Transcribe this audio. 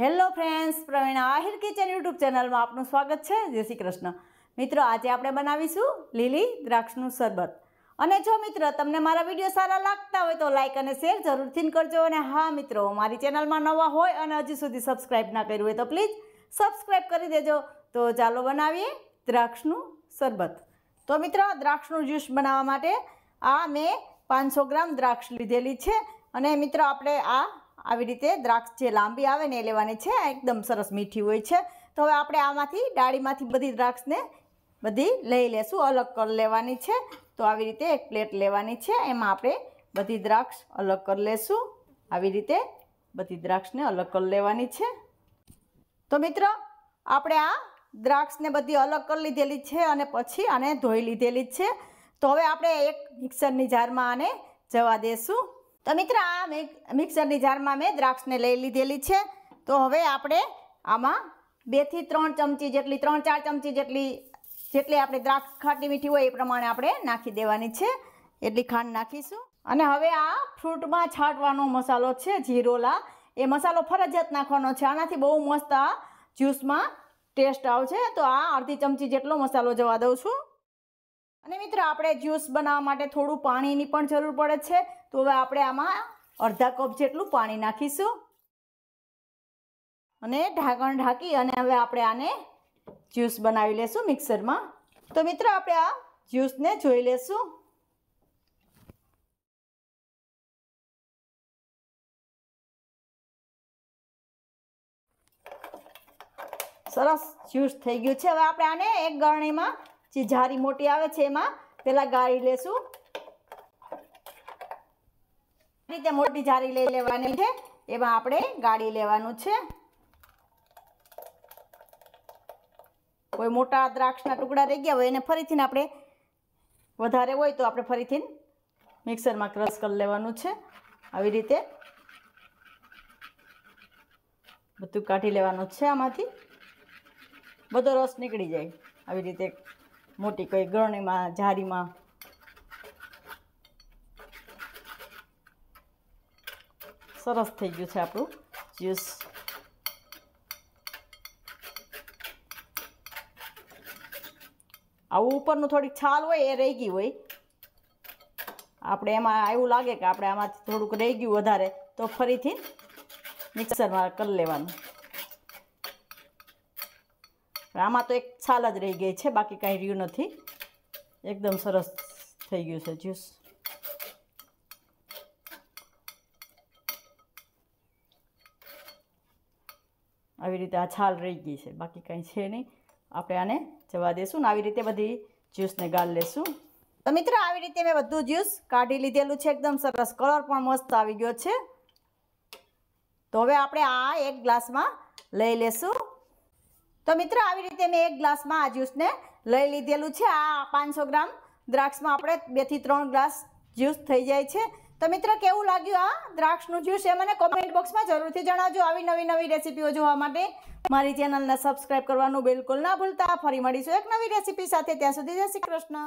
Hello friends, Praveena Ahir kitchen YouTube ચેનલમાં આપનું સ્વાગત છે. જય શ્રી કૃષ્ણ. મિત્રો, આજે આપણે બનાવીશું લીલી દ્રાક્ષનું શરબત. અને જો મિત્રો, તમને મારા વીડિયો સારા લાગતા હોય તો લાઇક અને શેર જરૂરથી કરજો. અને હા, મિત્રો, મારી ચેનલમાં નવા હોય અને હજી સુધી સબસ્ક્રાઈબ ના કર્યું હોય તો પ્લીઝ સબસ્ક્રાઈબ કરી દેજો. તો ચાલો બનાવીએ દ્રાક્ષનું શરબત. તો મિત્રો, દ્રાક્ષનું જ્યુસ બનાવવા માટે આ મેં પાંચસો ગ્રામ દ્રાક્ષ લીધેલી છે. અને મિત્રો, આપણે આ આવી રીતે દ્રાક્ષ જે લાંબી આવે ને એ લેવાની છે એકદમ સરસ મીઠી હોય છે. તો હવે આપણે આમાંથી ડાળીમાંથી બધી દ્રાક્ષને બધી લઈ લેશું, અલગ કરી લેવાની છે. તો આવી રીતે એક પ્લેટ લેવાની છે, એમાં આપણે બધી દ્રાક્ષ અલગ કરી લેશું. આવી રીતે બધી દ્રાક્ષને અલગ કરી લેવાની છે. તો મિત્રો, આપણે આ દ્રાક્ષને બધી અલગ કરી લીધેલી છે અને પછી આને ધોઈ લીધેલી છે. તો હવે આપણે એક મિક્સરની જારમાં આને જવા દેશું. તો મિત્રો, આ મિક્સરની જારમાં મેં દ્રાક્ષને લઈ લીધેલી છે. તો હવે આપણે આમાં બેથી ત્રણ ચમચી જેટલી, ત્રણ ચાર ચમચી જેટલી જેટલી આપણે દ્રાક્ષ ખાટી મીઠી હોય એ પ્રમાણે આપણે નાખી દેવાની છે. એટલી ખાંડ નાખીશું. અને હવે આ ફ્રૂટમાં છાંટવાનો મસાલો છે, જીરોલા. એ મસાલો ફરજિયાત નાખવાનો છે. આનાથી બહુ મસ્ત આ જ્યુસમાં ટેસ્ટ આવશે. તો આ અડધી ચમચી જેટલો મસાલો જવા દઉં છું. અને મિત્રો, આપણે જ્યુસ બનાવવા માટે થોડું પાણીની પણ જરૂર પડે છે. તો હવે આપણે આમાં અડધા કપ જેટલું પાણી નાખીશું. અને ઢાંકણ ઢાંકી અને હવે આપણે આને જ્યુસ બનાવી લેશું મિક્સરમાં. તો મિત્રો, આપણે આ જ્યુસને જોઈ લેશું. સરસ જ્યુસ થઈ ગયું છે. હવે આપણે આને એક ગરણીમાં જે જારી મોટી આવે છે એમાં પહેલાં ગાળી લેશું. રીતે મોટી જારી લઈ લેવાની છે. એમાં આપણે ગાળી લેવાનું છે. કોઈ મોટા દ્રાક્ષના ટુકડા રહી ગયા હોય એને ફરીથી આપણે વધારે હોય તો આપણે ફરીથી મિક્સરમાં ક્રશ કરી લેવાનું છે. આવી રીતે બધું કાઢી લેવાનું છે આમાંથી. બધો રસ નીકળી જાય. આવી રીતે મોટી કઈ ગરણીમાં જારીમાં સરસ થઈ ગયું છે આપણું જ્યુસ. આવું ઉપરનું થોડીક છાલ હોય એ રહી ગઈ હોય. આપણે એમાં એવું લાગે કે આપણે આમાંથી થોડુંક રહી ગયું વધારે, તો ફરીથી મિક્સરમાં કરી લેવાનું. આમાં તો એક છાલ જ રહી ગઈ છે, બાકી કાંઈ રહ્યું નથી. એકદમ સરસ થઈ ગયું છે જ્યુસ. આવી રીતે આ છાલ રહી ગઈ છે, બાકી કંઈ છે નહીં. આપણે આને જવા દઈશું ને આવી રીતે બધી જ્યુસને ગાળ લેશું. તો મિત્રો, આવી રીતે મેં બધું જ્યુસ કાઢી લીધેલું છે, એકદમ સરસ. કલર પણ મસ્ત આવી ગયો છે. તો હવે આપણે આ એક ગ્લાસમાં લઈ લેશું. તો મિત્રો, આવી રીતે મેં એક ગ્લાસમાં આ જ્યુસને લઈ લીધેલું છે. આ પાંચસો ગ્રામ દ્રાક્ષમાં આપણે બેથી ત્રણ ગ્લાસ જ્યુસ થઈ જાય છે. તો મિત્રો, કેવું લાગ્યું આ દ્રાક્ષનું જ્યુસ? એ મને કોમેન્ટ બોક્સમાં જરૂરથી જણાવજો આવી નવી નવી રેસીપીઓ જોવા માટે. મારી ચેનલને સબસ્ક્રાઈબ કરવાનું બિલકુલ ના ભૂલતા. ફરી મળીશું એક નવી રેસીપી સાથે. ત્યાં સુધી જય શ્રી કૃષ્ણ.